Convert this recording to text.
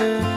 Música